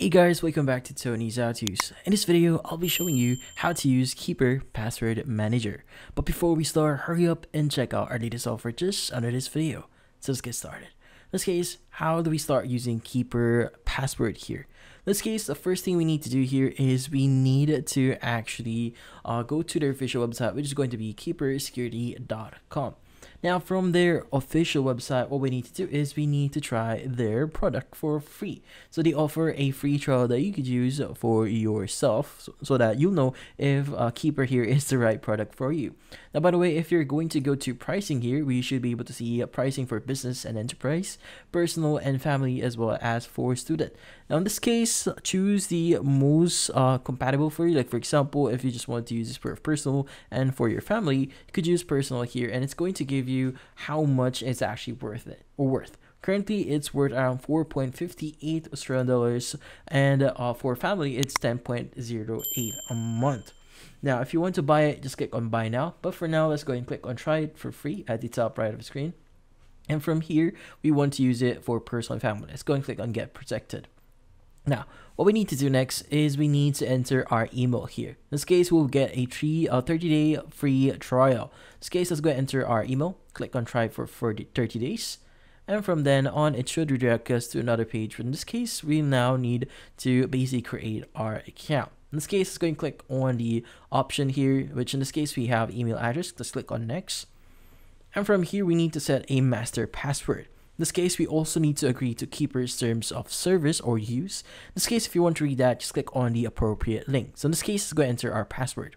Hey guys, welcome back to Tony's HowTos. In this video, I'll be showing you how to use Keeper Password Manager. But before we start, hurry up and check out our latest offer just under this video. So let's get started. In this case, how do we start using Keeper Password here? In this case, the first thing we need to do here is we need to actually uh, go to their official website, which is going to be keepersecurity.com. Now, from their official website, what we need to do is we need to try their product for free. So they offer a free trial that you could use for yourself so, so that you'll know if uh, Keeper here is the right product for you. Now, by the way, if you're going to go to pricing here, we should be able to see pricing for business and enterprise, personal and family, as well as for student. Now, in this case, choose the most uh, compatible for you. Like, for example, if you just want to use this for personal and for your family, you could use personal here, and it's going to give you how much it's actually worth it or worth. Currently, it's worth around 4.58 Australian dollars, and uh, for family, it's 10.08 a month. Now, if you want to buy it, just click on buy now. But for now, let's go and click on try it for free at the top right of the screen. And from here, we want to use it for personal family. Let's go and click on get protected. Now, what we need to do next is we need to enter our email here. In this case, we'll get a three, uh, 30 day free trial. In this case, let's go enter our email, click on try for, for 30 days. And from then on, it should redirect us to another page. But in this case, we now need to basically create our account. In this case, let's go and click on the option here, which in this case, we have email address. Let's click on next. And from here, we need to set a master password. In this case, we also need to agree to Keeper's terms of service or use. In this case, if you want to read that, just click on the appropriate link. So in this case, let's go enter our password.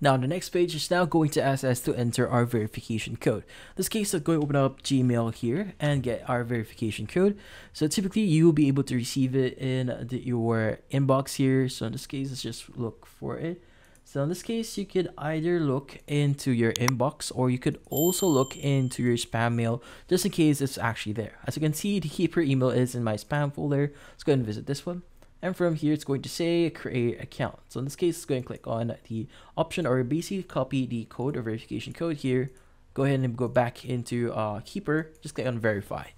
Now, the next page is now going to ask us to enter our verification code. In this case, let's go open up Gmail here and get our verification code. So typically, you will be able to receive it in the, your inbox here. So in this case, let's just look for it. So in this case, you could either look into your inbox or you could also look into your spam mail just in case it's actually there. As you can see, the Keeper email is in my spam folder. Let's go ahead and visit this one. And from here, it's going to say create account. So in this case, it's going to click on the option or basically copy the code or verification code here. Go ahead and go back into uh, Keeper. Just click on verify.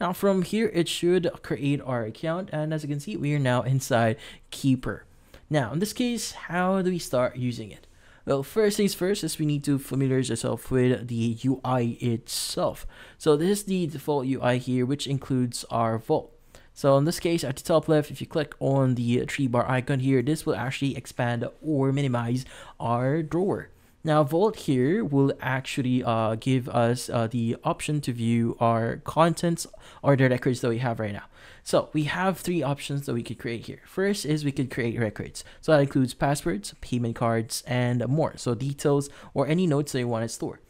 Now from here, it should create our account. And as you can see, we are now inside Keeper. Now, in this case, how do we start using it? Well, first things first is we need to familiarize ourselves with the UI itself. So this is the default UI here, which includes our vault. So in this case, at the top left, if you click on the tree bar icon here, this will actually expand or minimize our drawer. Now Vault here will actually uh, give us uh, the option to view our contents or the records that we have right now. So we have three options that we could create here. First is we could create records. So that includes passwords, payment cards, and more. So details or any notes that you want to store.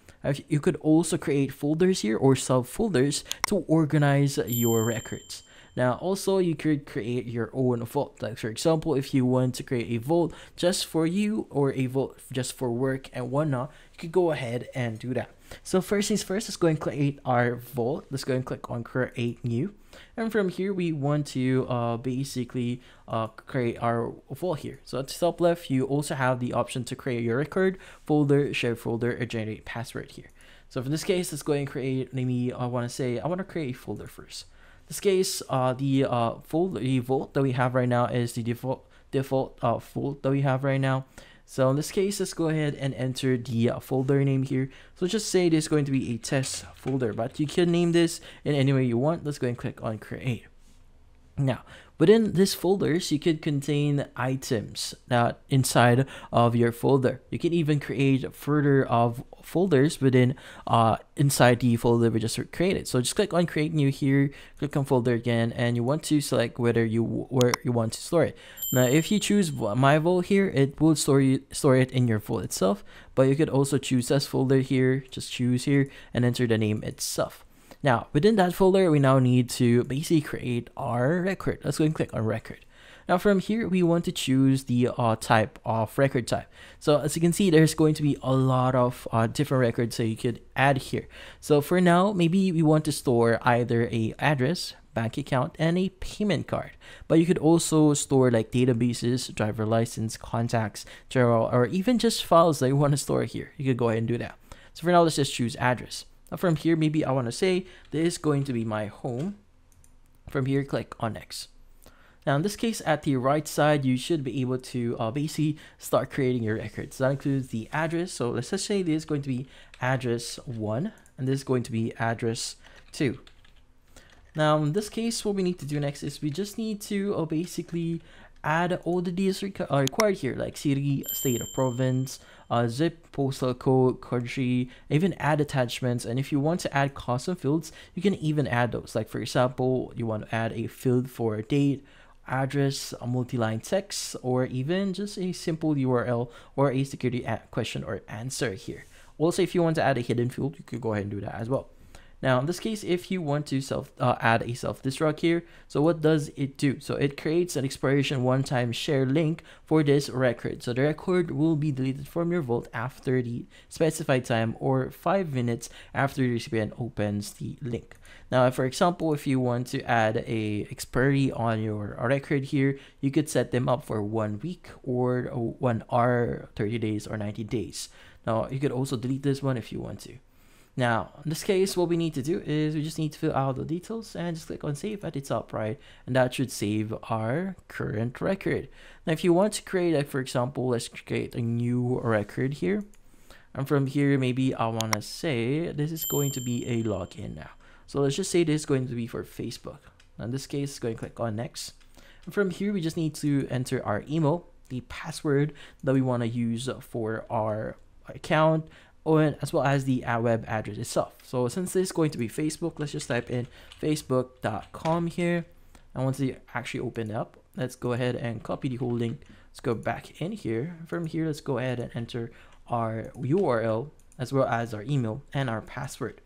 You could also create folders here or subfolders to organize your records. Now, also, you could create your own vault. Like, for example, if you want to create a vault just for you or a vault just for work and whatnot, you could go ahead and do that. So first things first, let's go and create our vault. Let's go and click on create new. And from here, we want to uh, basically uh, create our vault here. So at the top left, you also have the option to create your record, folder, share folder, or generate password here. So for this case, let's go and create, maybe I want to say, I want to create a folder first this case, uh, the uh, full the vault that we have right now is the default default uh, vault that we have right now. So in this case, let's go ahead and enter the uh, folder name here. So just say is going to be a test folder, but you can name this in any way you want. Let's go and click on create. Now, within this folders, you could contain items that inside of your folder. You can even create further of folders within uh inside the folder we just created. So just click on create new here, click on folder again, and you want to select whether you where you want to store it. Now, if you choose my vault here, it will store you, store it in your vault itself. But you could also choose this folder here. Just choose here and enter the name itself. Now, within that folder, we now need to basically create our record. Let's go and click on record. Now from here, we want to choose the uh, type of record type. So as you can see, there's going to be a lot of uh, different records that you could add here. So for now, maybe we want to store either a address, bank account, and a payment card. But you could also store like databases, driver license, contacts, general, or even just files that you want to store here. You could go ahead and do that. So for now, let's just choose address. Now from here, maybe I want to say this is going to be my home. From here, click on next. Now in this case, at the right side, you should be able to uh, basically start creating your records. That includes the address. So let's just say this is going to be address one, and this is going to be address two. Now in this case, what we need to do next is we just need to uh, basically add all the details uh, required here, like city, state, or province, uh, zip, postal code, country, even add attachments. And if you want to add custom fields, you can even add those. Like for example, you want to add a field for a date, address, a multi-line text, or even just a simple URL or a security question or answer here. Also, if you want to add a hidden field, you could go ahead and do that as well. Now, in this case, if you want to self uh, add a self-destruct here, so what does it do? So it creates an expiration one-time share link for this record. So the record will be deleted from your vault after the specified time or five minutes after the recipient opens the link. Now, for example, if you want to add a expiry on your record here, you could set them up for one week or one hour, 30 days, or 90 days. Now, you could also delete this one if you want to. Now, in this case, what we need to do is we just need to fill out the details and just click on save at the top right, and that should save our current record. Now, if you want to create, like for example, let's create a new record here. And from here, maybe I want to say this is going to be a login now. So let's just say this is going to be for Facebook. In this case, going to click on next. And from here, we just need to enter our email, the password that we want to use for our account, or as well as the web address itself. So since this is going to be Facebook, let's just type in facebook.com here. And once you actually open up, let's go ahead and copy the whole link. Let's go back in here. From here, let's go ahead and enter our URL as well as our email and our password.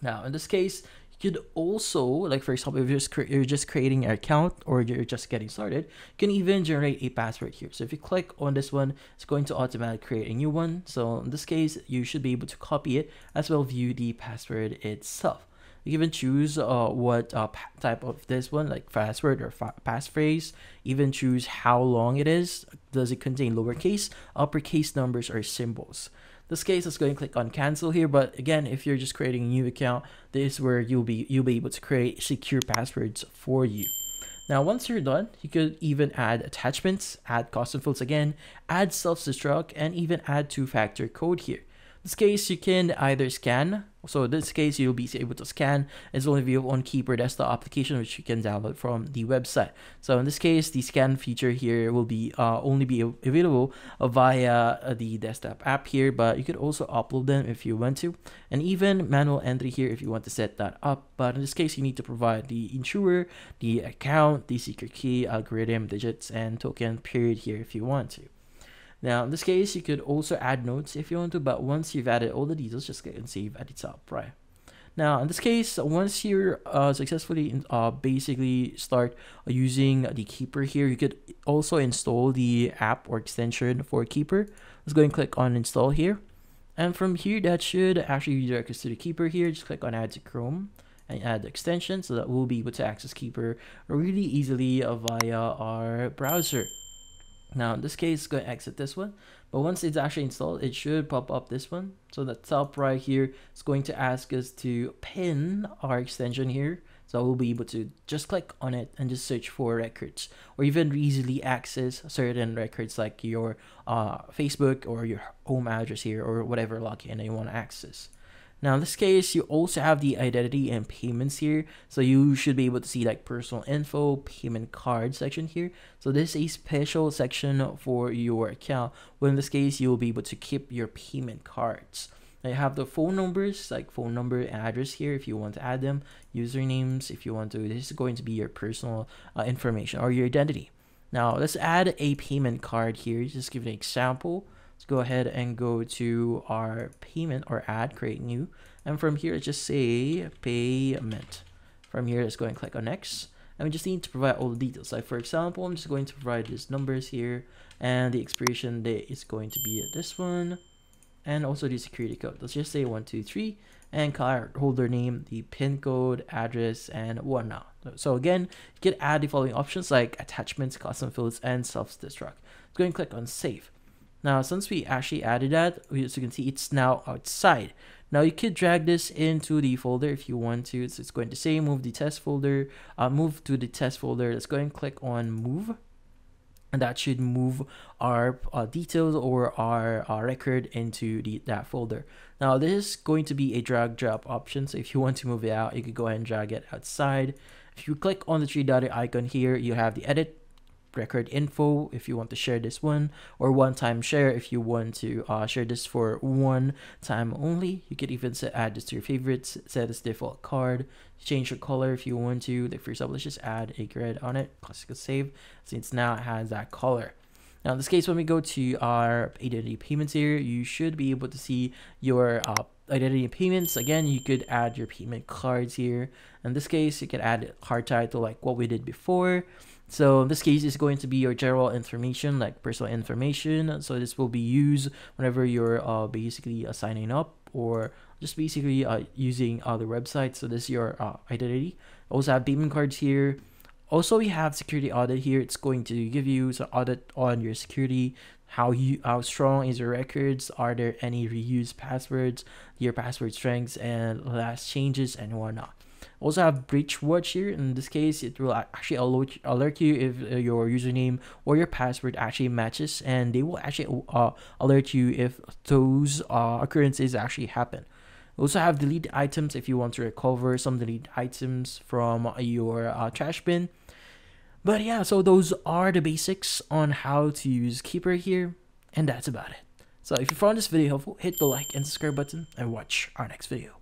Now, in this case, you could also, like for example, if you're just, you're just creating an account or you're just getting started, you can even generate a password here. So if you click on this one, it's going to automatically create a new one. So in this case, you should be able to copy it as well view the password itself. You can even choose uh, what uh, type of this one, like password or passphrase. Even choose how long it is. Does it contain lowercase, uppercase numbers, or symbols? This case, let's go and click on cancel here. But again, if you're just creating a new account, this is where you'll be you'll be able to create secure passwords for you. Now, once you're done, you could even add attachments, add custom fields again, add self-destruct, and even add two-factor code here this case, you can either scan. So in this case, you'll be able to scan It's only as you have on Keeper desktop application, which you can download from the website. So in this case, the scan feature here will be uh, only be available via uh, the desktop app here, but you could also upload them if you want to, and even manual entry here if you want to set that up. But in this case, you need to provide the insurer, the account, the secret key, algorithm, digits, and token period here if you want to. Now, in this case, you could also add notes if you want to, but once you've added all the details, just click and save at the top, right? Now, in this case, once you're uh, successfully uh, basically start using the Keeper here, you could also install the app or extension for Keeper. Let's go and click on install here. And from here, that should actually redirect us to the Keeper here. Just click on add to Chrome and add the extension so that we'll be able to access Keeper really easily via our browser. Now in this case, it's going to exit this one. But once it's actually installed, it should pop up this one. So the top right here is going to ask us to pin our extension here. So we'll be able to just click on it and just search for records or even easily access certain records like your uh, Facebook or your home address here or whatever login you want to access. Now in this case, you also have the identity and payments here. So you should be able to see like personal info, payment card section here. So this is a special section for your account. Well, in this case, you'll be able to keep your payment cards. You have the phone numbers, like phone number and address here if you want to add them, usernames if you want to. This is going to be your personal uh, information or your identity. Now let's add a payment card here. Just give an example. Let's go ahead and go to our payment or add, create new. And from here, just say payment. From here, let's go and click on next. And we just need to provide all the details. Like for example, I'm just going to provide these numbers here. And the expiration date is going to be this one. And also the security code. Let's just say 123 and card holder name, the pin code, address, and whatnot. So again, you can add the following options like attachments, custom fields, and self-destruct. Go and click on save. Now, since we actually added that, as you can see, it's now outside Now you could drag this into the folder if you want to. So it's going to say move the test folder, uh, move to the test folder. Let's go and click on move. And that should move our uh, details or our uh, record into the that folder. Now this is going to be a drag drop option. So if you want to move it out, you could go ahead and drag it outside. If you click on the three dotted icon here, you have the edit record info if you want to share this one or one time share if you want to uh, share this for one time only. You could even set add this to your favorites set as default card change the color if you want to. Like for example let's just add a grid on it click save since now it has that color. Now in this case when we go to our identity payments here you should be able to see your uh, identity payments. Again you could add your payment cards here. In this case you could add card title like what we did before so in this case, it's going to be your general information, like personal information. So this will be used whenever you're uh, basically uh, signing up or just basically uh, using other websites. So this is your uh, identity. Also have payment cards here. Also, we have security audit here. It's going to give you some audit on your security. How you how strong is your records? Are there any reused passwords? Your password strengths and last changes and whatnot also have BreachWatch here. In this case it will actually alert, alert you if uh, your username or your password actually matches and they will actually uh, alert you if those uh, occurrences actually happen. Also have delete items if you want to recover some delete items from your uh, trash bin. But yeah so those are the basics on how to use keeper here and that's about it. So if you found this video helpful hit the like and subscribe button and watch our next video